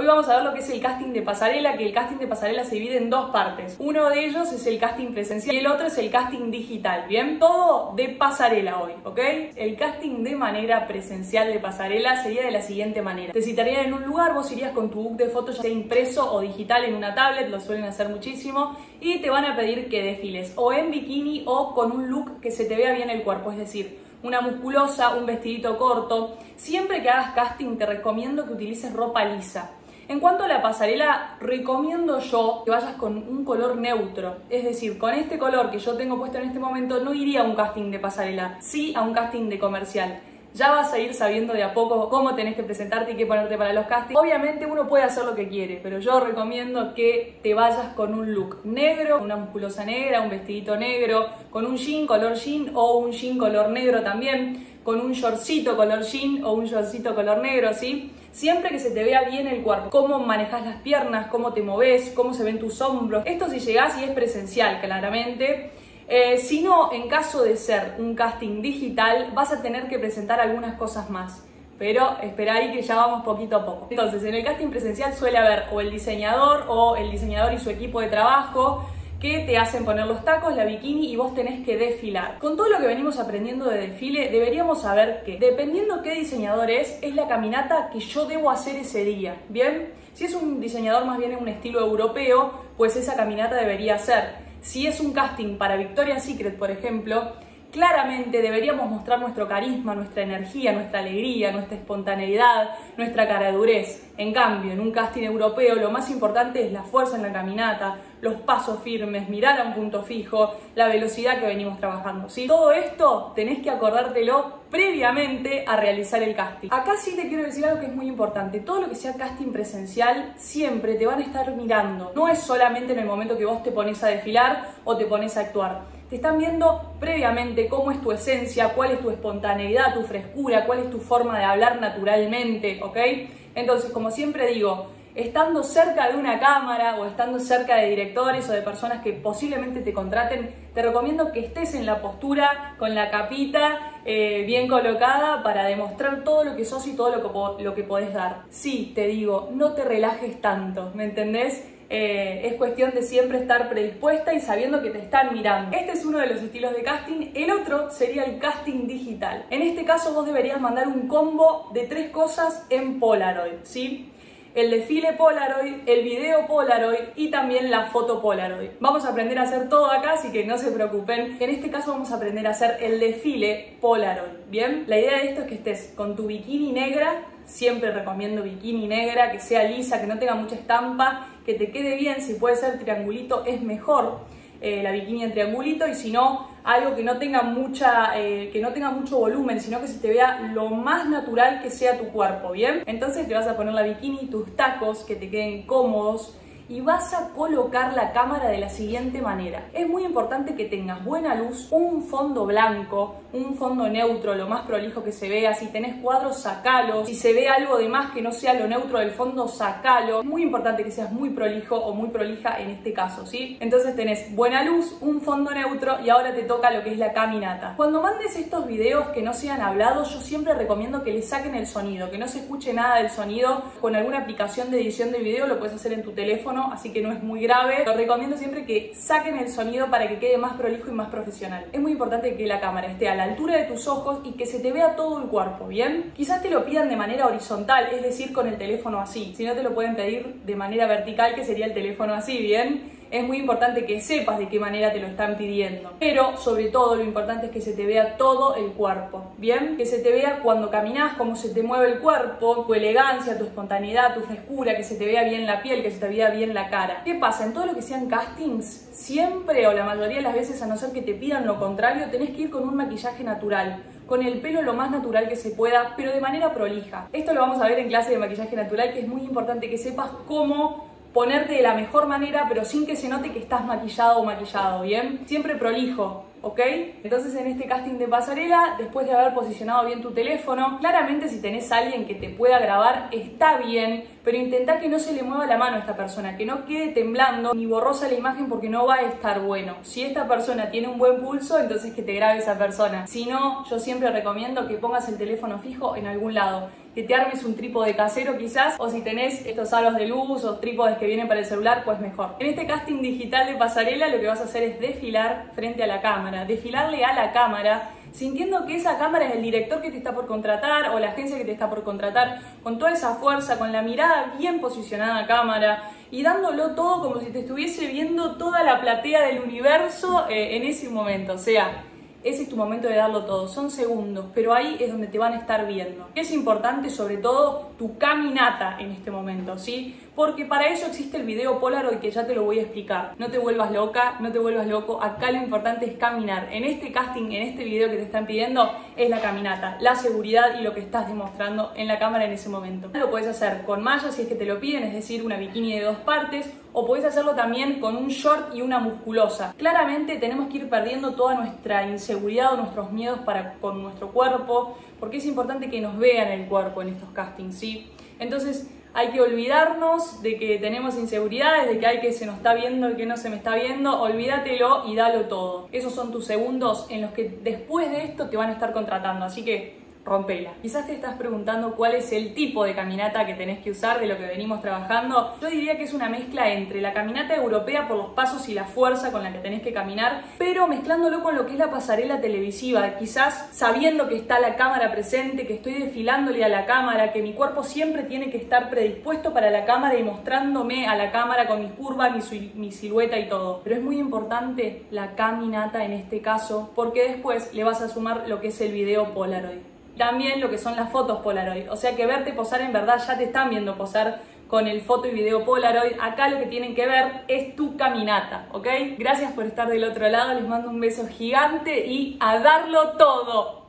Hoy vamos a ver lo que es el casting de pasarela, que el casting de pasarela se divide en dos partes. Uno de ellos es el casting presencial y el otro es el casting digital, ¿bien? Todo de pasarela hoy, ¿ok? El casting de manera presencial de pasarela sería de la siguiente manera. Te citarían en un lugar, vos irías con tu book de fotos ya sea impreso o digital en una tablet, lo suelen hacer muchísimo, y te van a pedir que desfiles o en bikini o con un look que se te vea bien el cuerpo, es decir, una musculosa, un vestidito corto. Siempre que hagas casting te recomiendo que utilices ropa lisa. En cuanto a la pasarela, recomiendo yo que vayas con un color neutro. Es decir, con este color que yo tengo puesto en este momento no iría a un casting de pasarela, sí a un casting de comercial. Ya vas a ir sabiendo de a poco cómo tenés que presentarte y qué ponerte para los castings. Obviamente uno puede hacer lo que quiere, pero yo recomiendo que te vayas con un look negro, una musculosa negra, un vestidito negro, con un jean color jean o un jean color negro también con un shortcito color jean o un shortcito color negro, así. Siempre que se te vea bien el cuerpo, cómo manejas las piernas, cómo te moves, cómo se ven tus hombros. Esto si llegás y es presencial, claramente. Eh, si no, en caso de ser un casting digital, vas a tener que presentar algunas cosas más. Pero espera ahí que ya vamos poquito a poco. Entonces, en el casting presencial suele haber o el diseñador o el diseñador y su equipo de trabajo que te hacen poner los tacos, la bikini y vos tenés que desfilar. Con todo lo que venimos aprendiendo de desfile, deberíamos saber que dependiendo qué diseñador es, es la caminata que yo debo hacer ese día, ¿bien? Si es un diseñador más bien en un estilo europeo, pues esa caminata debería ser. Si es un casting para Victoria's Secret, por ejemplo, Claramente deberíamos mostrar nuestro carisma, nuestra energía, nuestra alegría, nuestra espontaneidad, nuestra caradurez. En cambio, en un casting europeo lo más importante es la fuerza en la caminata, los pasos firmes, mirar a un punto fijo, la velocidad que venimos trabajando. ¿sí? Todo esto tenés que acordártelo previamente a realizar el casting. Acá sí te quiero decir algo que es muy importante. Todo lo que sea casting presencial siempre te van a estar mirando. No es solamente en el momento que vos te pones a desfilar o te pones a actuar te están viendo previamente cómo es tu esencia, cuál es tu espontaneidad, tu frescura, cuál es tu forma de hablar naturalmente, ¿ok? Entonces, como siempre digo, estando cerca de una cámara o estando cerca de directores o de personas que posiblemente te contraten, te recomiendo que estés en la postura, con la capita eh, bien colocada para demostrar todo lo que sos y todo lo que, lo que podés dar. Sí, te digo, no te relajes tanto, ¿me entendés? Eh, es cuestión de siempre estar predispuesta y sabiendo que te están mirando. Este es uno de los estilos de casting. El otro sería el casting digital. En este caso vos deberías mandar un combo de tres cosas en Polaroid, ¿sí? El desfile Polaroid, el video Polaroid y también la foto Polaroid. Vamos a aprender a hacer todo acá, así que no se preocupen. En este caso vamos a aprender a hacer el desfile Polaroid, ¿bien? La idea de esto es que estés con tu bikini negra, siempre recomiendo bikini negra, que sea lisa, que no tenga mucha estampa, que te quede bien, si puede ser triangulito es mejor eh, la bikini en triangulito y si no, algo que no tenga mucha, eh, que no tenga mucho volumen, sino que se te vea lo más natural que sea tu cuerpo, ¿bien? Entonces te vas a poner la bikini, tus tacos que te queden cómodos, y vas a colocar la cámara de la siguiente manera. Es muy importante que tengas buena luz, un fondo blanco, un fondo neutro, lo más prolijo que se vea. Si tenés cuadros, sacalos. Si se ve algo de más que no sea lo neutro del fondo, sacalo. Es muy importante que seas muy prolijo o muy prolija en este caso, ¿sí? Entonces tenés buena luz, un fondo neutro y ahora te toca lo que es la caminata. Cuando mandes estos videos que no sean hablados, yo siempre recomiendo que le saquen el sonido, que no se escuche nada del sonido. Con alguna aplicación de edición de video lo puedes hacer en tu teléfono así que no es muy grave. Lo recomiendo siempre que saquen el sonido para que quede más prolijo y más profesional. Es muy importante que la cámara esté a la altura de tus ojos y que se te vea todo el cuerpo, ¿bien? Quizás te lo pidan de manera horizontal, es decir, con el teléfono así. Si no, te lo pueden pedir de manera vertical, que sería el teléfono así, ¿bien? Es muy importante que sepas de qué manera te lo están pidiendo. Pero sobre todo lo importante es que se te vea todo el cuerpo, ¿bien? Que se te vea cuando caminas, cómo se te mueve el cuerpo, tu elegancia, tu espontaneidad, tu frescura, que se te vea bien la piel, que se te vea bien la cara. ¿Qué pasa? En todo lo que sean castings, siempre o la mayoría de las veces, a no ser que te pidan lo contrario, tenés que ir con un maquillaje natural con el pelo lo más natural que se pueda, pero de manera prolija. Esto lo vamos a ver en clase de maquillaje natural, que es muy importante que sepas cómo ponerte de la mejor manera, pero sin que se note que estás maquillado o maquillado, ¿bien? Siempre prolijo, ¿ok? Entonces en este casting de pasarela, después de haber posicionado bien tu teléfono, claramente si tenés a alguien que te pueda grabar, está bien, pero intenta que no se le mueva la mano a esta persona, que no quede temblando ni borrosa la imagen porque no va a estar bueno. Si esta persona tiene un buen pulso, entonces que te grabe esa persona. Si no, yo siempre recomiendo que pongas el teléfono fijo en algún lado que te armes un trípode casero quizás, o si tenés estos aros de luz o trípodes que vienen para el celular, pues mejor. En este casting digital de pasarela lo que vas a hacer es desfilar frente a la cámara, desfilarle a la cámara sintiendo que esa cámara es el director que te está por contratar o la agencia que te está por contratar, con toda esa fuerza, con la mirada bien posicionada a cámara y dándolo todo como si te estuviese viendo toda la platea del universo eh, en ese momento. O sea, ese es tu momento de darlo todo. Son segundos, pero ahí es donde te van a estar viendo. Es importante, sobre todo, tu caminata en este momento, ¿sí? Porque para eso existe el video Polaroid que ya te lo voy a explicar. No te vuelvas loca, no te vuelvas loco. Acá lo importante es caminar. En este casting, en este video que te están pidiendo, es la caminata, la seguridad y lo que estás demostrando en la cámara en ese momento. Lo puedes hacer con malla si es que te lo piden, es decir, una bikini de dos partes, o puedes hacerlo también con un short y una musculosa. Claramente tenemos que ir perdiendo toda nuestra inseguridad o nuestros miedos para con nuestro cuerpo, porque es importante que nos vean el cuerpo en estos castings, ¿sí? Entonces, hay que olvidarnos de que tenemos inseguridades, de que hay que se nos está viendo y que no se me está viendo, olvídatelo y dalo todo. Esos son tus segundos en los que después de esto te van a estar contratando, así que rompela. Quizás te estás preguntando cuál es el tipo de caminata que tenés que usar de lo que venimos trabajando. Yo diría que es una mezcla entre la caminata europea por los pasos y la fuerza con la que tenés que caminar, pero mezclándolo con lo que es la pasarela televisiva. Quizás sabiendo que está la cámara presente, que estoy desfilándole a la cámara, que mi cuerpo siempre tiene que estar predispuesto para la cámara y mostrándome a la cámara con mis curvas, mi, mi silueta y todo. Pero es muy importante la caminata en este caso, porque después le vas a sumar lo que es el video Polaroid también lo que son las fotos Polaroid. O sea que verte posar en verdad ya te están viendo posar con el foto y video Polaroid. Acá lo que tienen que ver es tu caminata, ¿ok? Gracias por estar del otro lado, les mando un beso gigante y a darlo todo.